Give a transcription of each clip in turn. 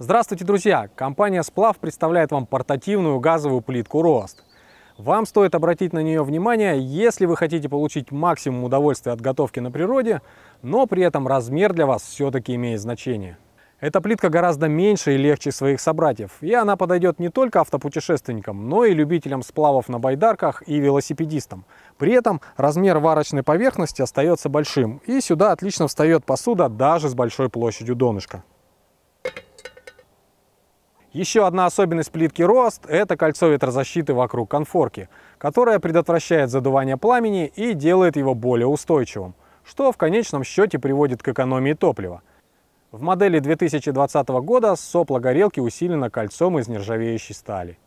Здравствуйте, друзья! Компания «Сплав» представляет вам портативную газовую плитку «Рост». Вам стоит обратить на нее внимание, если вы хотите получить максимум удовольствия от готовки на природе, но при этом размер для вас все-таки имеет значение. Эта плитка гораздо меньше и легче своих собратьев, и она подойдет не только автопутешественникам, но и любителям сплавов на байдарках и велосипедистам. При этом размер варочной поверхности остается большим, и сюда отлично встает посуда даже с большой площадью донышка. Еще одна особенность плитки Рост – это кольцо ветрозащиты вокруг конфорки, которое предотвращает задувание пламени и делает его более устойчивым, что в конечном счете приводит к экономии топлива. В модели 2020 года сопло горелки усилено кольцом из нержавеющей стали.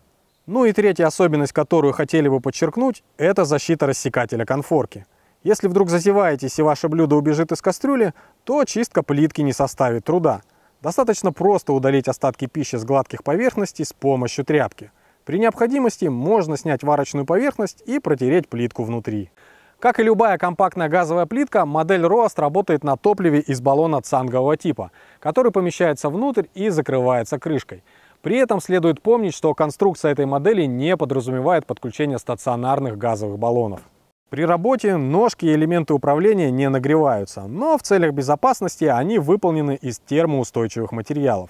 Ну и третья особенность, которую хотели бы подчеркнуть, это защита рассекателя конфорки. Если вдруг зазеваетесь и ваше блюдо убежит из кастрюли, то чистка плитки не составит труда – Достаточно просто удалить остатки пищи с гладких поверхностей с помощью тряпки. При необходимости можно снять варочную поверхность и протереть плитку внутри. Как и любая компактная газовая плитка, модель Roast работает на топливе из баллона цангового типа, который помещается внутрь и закрывается крышкой. При этом следует помнить, что конструкция этой модели не подразумевает подключение стационарных газовых баллонов. При работе ножки и элементы управления не нагреваются, но в целях безопасности они выполнены из термоустойчивых материалов.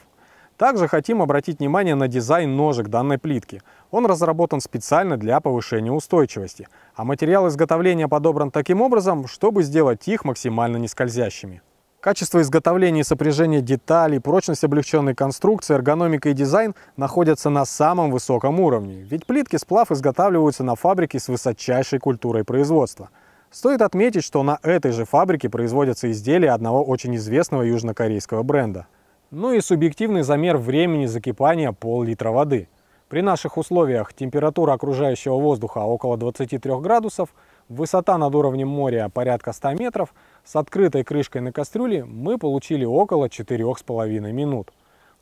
Также хотим обратить внимание на дизайн ножек данной плитки. Он разработан специально для повышения устойчивости, а материал изготовления подобран таким образом, чтобы сделать их максимально нескользящими. Качество изготовления и сопряжения деталей, прочность облегченной конструкции, эргономика и дизайн находятся на самом высоком уровне, ведь плитки сплав изготавливаются на фабрике с высочайшей культурой производства. Стоит отметить, что на этой же фабрике производятся изделия одного очень известного южнокорейского бренда. Ну и субъективный замер времени закипания пол-литра воды. При наших условиях температура окружающего воздуха около 23 градусов – Высота над уровнем моря порядка 100 метров. С открытой крышкой на кастрюле мы получили около 4,5 минут.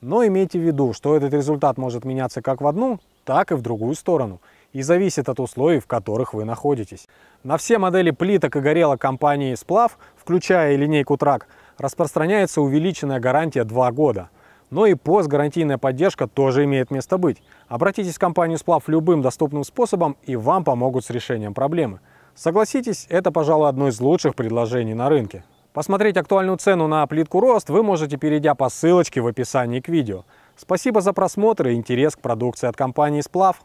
Но имейте в виду, что этот результат может меняться как в одну, так и в другую сторону и зависит от условий, в которых вы находитесь. На все модели плиток и горелок компании «Сплав», включая линейку «Трак», распространяется увеличенная гарантия 2 года. Но и постгарантийная поддержка тоже имеет место быть. Обратитесь в компанию «Сплав» любым доступным способом, и вам помогут с решением проблемы. Согласитесь, это, пожалуй, одно из лучших предложений на рынке. Посмотреть актуальную цену на плитку Рост вы можете, перейдя по ссылочке в описании к видео. Спасибо за просмотр и интерес к продукции от компании «Сплав».